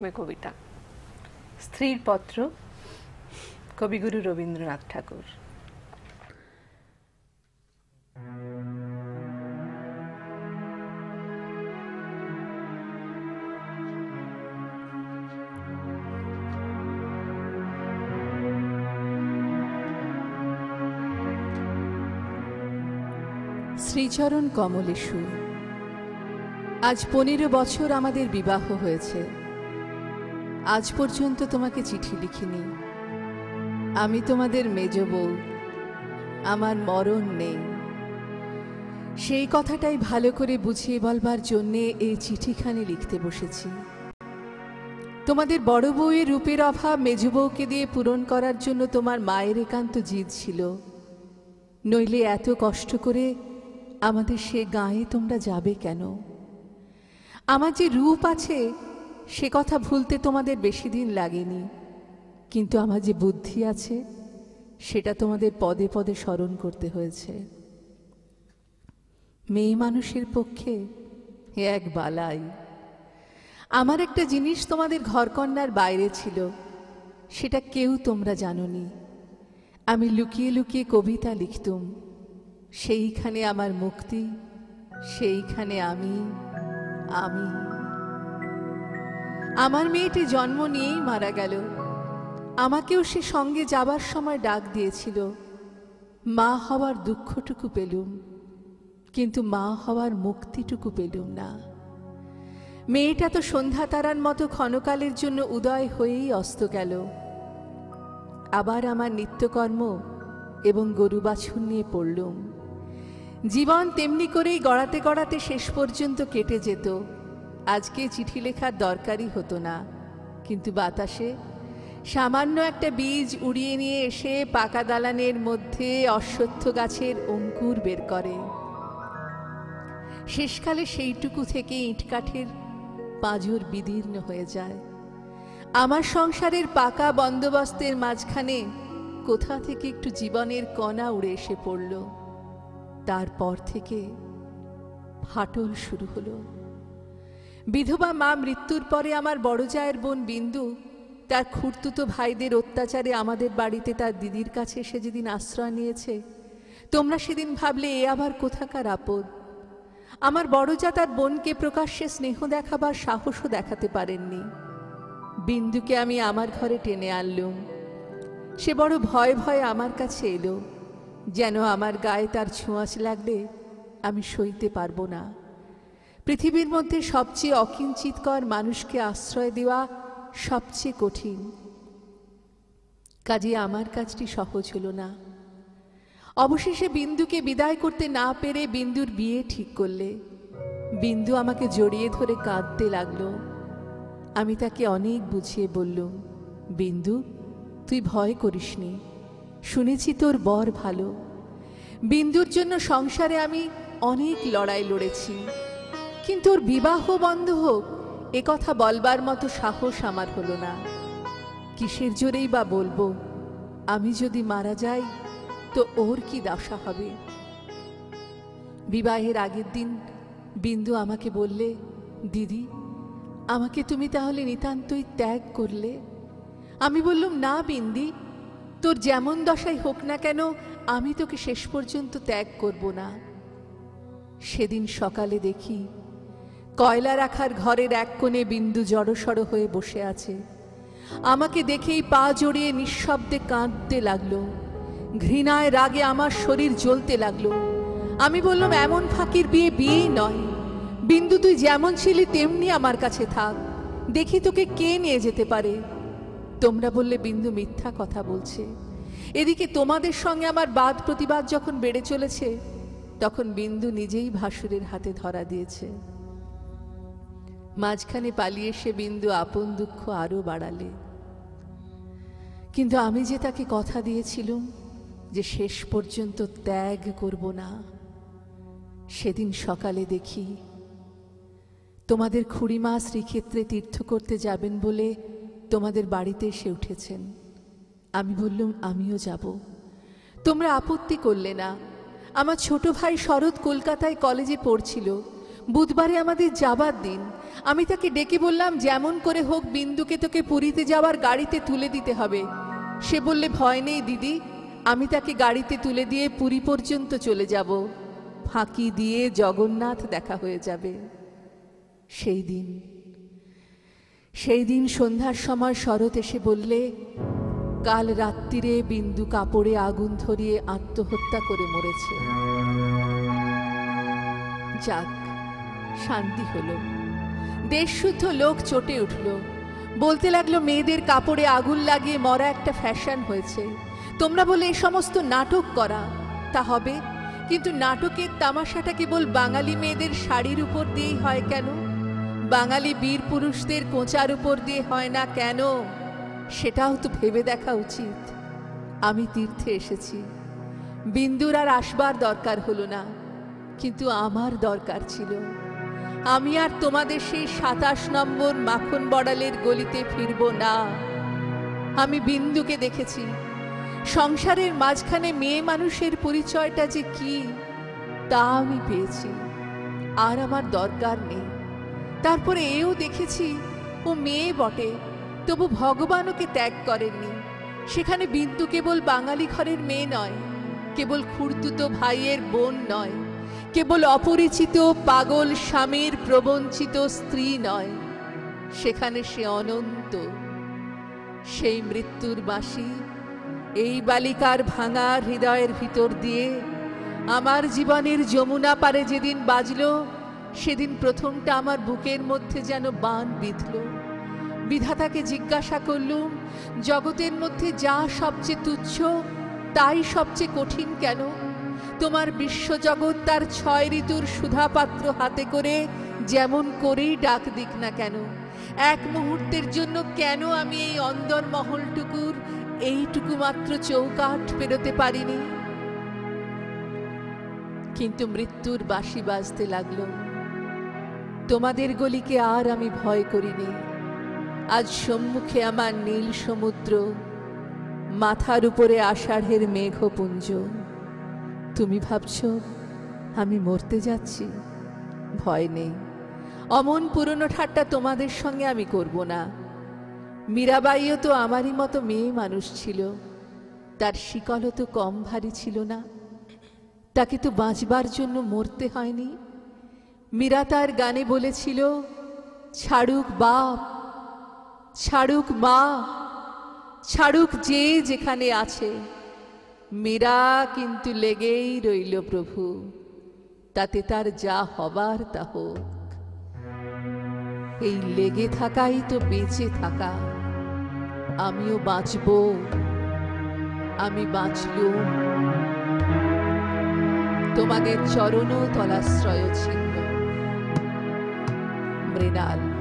কবিতা। স্ত্রীর পত্র কবিগুরু রবীন্দ্রনাথ ঠাকুর। শ্রীচরণ কমলেশু আজ পনেরো বছর আমাদের বিবাহ হয়েছে। আজ পর্যন্ত তোমাকে চিঠি লিখিনি। আমি তোমাদের মেজ বউ। আমার মরণ নেই। সেই কথাটাই ভালো করে বুঝিয়ে বলবার জন্যে এই চিঠিখানি লিখতে বসেছি। তোমাদের বড় বউয়ের রূপের অভাব মেজ বউকে দিয়ে পূরণ করার জন্য তোমার মায়ের একান্ত জিদ ছিল। নইলে এত কষ্ট করে আমাদের সে গায়ে তোমরা যাবে কেন? আমার যে রূপ আছে সে কথা ভুলতে তোমাদের বেশি দিন লাগেনি। কিন্তু আমার যে বুদ্ধি আছে, সেটা তোমাদের পদে পদে স্মরণ করতে হয়েছে। মেয়ে মানুষের পক্ষে এক বালাই। আমার একটা জিনিস তোমাদের ঘরকন্যার বাইরে ছিল, সেটা কেউ তোমরা জানোনি। আমি লুকিয়ে লুকিয়ে কবিতা লিখতুম, সেইখানে আমার মুক্তি, সেইখানে আমি আমি। আমার মেয়েটি জন্ম নিয়েই মারা গেল। আমাকেও সে সঙ্গে যাবার সময় ডাক দিয়েছিল। মা হওয়ার দুঃখটুকু পেলুম, কিন্তু মা হওয়ার মুক্তিটুকু পেলুম না। মেয়েটা তো সন্ধ্যা তারার মতো ক্ষণকালের জন্য উদয় হয়েই অস্ত গেল। আবার আমার নিত্যকর্ম এবং গরু বাছুর নিয়ে পড়লুম। জীবন তেমনি করেই গড়াতে গড়াতে শেষ পর্যন্ত কেটে যেত। আজকে চিঠি লেখার দরকারই হতো না। কিন্তু বাতাসে সামান্য একটা বীজ উড়িয়ে নিয়ে এসে পাকা দালানের মধ্যে অশ্বত্থ গাছের অঙ্কুর বের করে। শেষকালে সেইটুকু থেকে ইটকাঠের পাঁজর বিদীর্ণ হয়ে যায়। আমার সংসারের পাকা বন্দোবস্তের মাঝখানে কোথা থেকে একটু জীবনের কণা উড়ে এসে পড়ল। তারপর থেকে ফাটল শুরু হলো। বিধবা মা মৃত্যুর পরে আমার বড় জায়ের বোন বিন্দু, তার খুঁড়তুতো ভাইদের অত্যাচারে আমাদের বাড়িতে তার দিদির কাছে সে যেদিন আশ্রয় নিয়েছে, তোমরা সেদিন ভাবলে এ আবার কোথাকার আপদ। আমার বড় যা তার বোনকে প্রকাশ্যে স্নেহ দেখাবার সাহসও দেখাতে পারেননি। বিন্দুকে আমি আমার ঘরে টেনে আনলুম। সে বড় ভয় ভয়ে আমার কাছে এলো, যেন আমার গায়ে তার ছোঁয়াচ লাগলে আমি সইতে পারব না। পৃথিবীর মধ্যে সবচেয়ে অকিঞ্চিতকর মানুষকে আশ্রয় দেওয়া সবচেয়ে কঠিন। কাজে আমার কাজটি সহজ হলো না। অবশেষে বিন্দুকে বিদায় করতে না পেরে বিন্দুর বিয়ে ঠিক করলে। বিন্দু আমাকে জড়িয়ে ধরে কাঁদতে লাগল। আমি তাকে অনেক বুঝিয়ে বললুম, বিন্দু, তুই ভয় করিসনি। শুনেছি তোর বর ভালো। বিন্দুর জন্য সংসারে আমি অনেক লড়াই লড়েছি। কিন্তু ওর বিবাহ বন্ধ হোক, এ কথা বলবার মতো সাহস আমার হলো না। কিসের জোরেই বা বলব? আমি যদি মারা যাই, তো ওর কি দশা হবে? বিবাহের আগের দিন বিন্দু আমাকে বললে, দিদি, আমাকে তুমি তাহলে নিতান্তই ত্যাগ করলে? আমি বললুম, না বিন্দি, তোর যেমন দশাই হোক না কেন, আমি তোকে শেষ পর্যন্ত ত্যাগ করব না। সেদিন সকালে দেখি কয়লা রাখার ঘরের এক কোণে বিন্দু জড়সড় হয়ে বসে আছে। আমাকে দেখেই পা জড়িয়ে নিঃশব্দে কাঁদতে লাগল। ঘৃণায় রাগে আমার শরীর জ্বলতে লাগল। আমি বললাম, এমন ফাঁকির বিয়ে বিয়েই নয়। বিন্দু তুই যেমন ছিলি তেমনি আমার কাছে থাক। দেখি তোকে কে নিয়ে যেতে পারে? তোমরা বললে, বিন্দু মিথ্যা কথা বলছে। এদিকে তোমাদের সঙ্গে আমার বাদ প্রতিবাদ যখন বেড়ে চলেছে, তখন বিন্দু নিজেই ভাসুরের হাতে ধরা দিয়েছে। মাঝখানে পালিয়ে সে বিন্দু আপন দুঃখ আরও বাড়ালে। কিন্তু আমি যে তাকে কথা দিয়েছিলুম, যে শেষ পর্যন্ত ত্যাগ করব না, সেদিন সকালে দেখি, তোমাদের খুড়িমা শ্রীক্ষেত্রে তীর্থ করতে যাবেন বলে তোমাদের বাড়িতে এসে উঠেছেন। আমি বললুম, আমিও যাব। তোমরা আপত্তি করলে না। আমার ছোট ভাই শরৎ কলকাতায় কলেজে পড়ছিল। বুধবারে আমাদের যাবার দিন। আমি তাকে ডেকে বললাম, যেমন করে হোক বিন্দুকে তোকে পুরীতে যাওয়ার গাড়িতে তুলে দিতে হবে। সে বললে, ভয় নেই দিদি, আমি তাকে গাড়িতে তুলে দিয়ে পুরী পর্যন্ত চলে যাব। ফাঁকি দিয়ে জগন্নাথ দেখা হয়ে যাবে। সেই দিন সেই দিন সন্ধ্যার সময় শরৎ এসে বললে, কাল রাত্রিরে বিন্দু কাপড়ে আগুন ধরিয়ে আত্মহত্যা করে মরেছে। যাক, শান্তি হলো। দেশশুদ্ধ লোক চটে উঠল। বলতে লাগল, মেয়েদের কাপড়ে আগুন লাগিয়ে মরা একটা ফ্যাশন হয়েছে। তোমরা বলে এ সমস্ত নাটক করা, তা হবে। কিন্তু নাটকের তামাশাটা কেবল বাঙালি মেয়েদের শাড়ির উপর দিয়েই হয় কেন? বাঙালি বীর পুরুষদের কোঁচার উপর দিয়ে হয় না কেন? সেটাও তো ভেবে দেখা উচিত। আমি তীর্থে এসেছি। বিন্দুর আর আসবার দরকার হলো না। কিন্তু আমার দরকার ছিল। আমি আর তোমাদের সেই সাতাশ নম্বর মাখন বড়ালের গলিতে ফিরব না। আমি বিন্দুকে দেখেছি। সংসারের মাঝখানে মেয়ে মানুষের পরিচয়টা যে কি, তা আমি পেয়েছি। আর আমার দরকার নেই। তারপরে এও দেখেছি, ও মেয়ে বটে, তবু ভগবান ওকে ত্যাগ করেননি। সেখানে বিন্দু কেবল বাঙালি ঘরের মেয়ে নয়, কেবল খুর্তুতো ভাইয়ের বোন নয়। কেবল অপরিচিত পাগল স্বামীর প্রবঞ্চিত স্ত্রী নয়, সেখানে সে অনন্ত। সেই মৃত্যুর বাসি এই বালিকার ভাঙা হৃদয়ের ভিতর দিয়ে আমার জীবনের যমুনা পারে যেদিন বাজল, সেদিন প্রথমটা আমার বুকের মধ্যে যেন বান বিঁধল। বিধাতাকে জিজ্ঞাসা করলুম, জগতের মধ্যে যা সবচেয়ে তুচ্ছ, তাই সবচেয়ে কঠিন কেন? তোমার বিশ্বজগৎ তার ছয় ঋতুর সুধাপাত্র হাতে করে যেমন করেই ডাক দিক না কেন। এক মুহূর্তের জন্য কেন আমি এই অন্দর মহলটুকুর এইটুকু মাত্র চৌকাঠ পেরোতে পারিনি? কিন্তু মৃত্যুর বাঁশি বাজতে লাগল। তোমাদের গলিকে আর আমি ভয় করিনি। আজ সম্মুখে আমার নীল সমুদ্র, মাথার উপরে আষাঢ়ের মেঘপুঞ্জ। তুমি ভাবছ, আমি মরতে যাচ্ছি? ভয় নেই। অমন পুরনো ঠাট্টা তোমাদের সঙ্গে আমি করব না। মীরাবাইও তো আমারই মতো মেয়ে মানুষ ছিল। তার শিকলও তো কম ভারী ছিল না। তাকে তো বাঁচবার জন্য মরতে হয়নি। মীরা তার গানে বলেছিল, ছাড়ুক বাপ, ছাড়ুক মা, ছাড়ুক যে যেখানে আছে। মীরা কিন্তু লেগেই রইল প্রভু, তাতে তার যা হবার তা হোক। এই লেগে থাকাই তো বেঁচে থাকা, আমিও বাঁচব, আমি বাঁচলুম। তোমাদের চরণ তলাশ্রয় ছিন্ন। মৃণাল।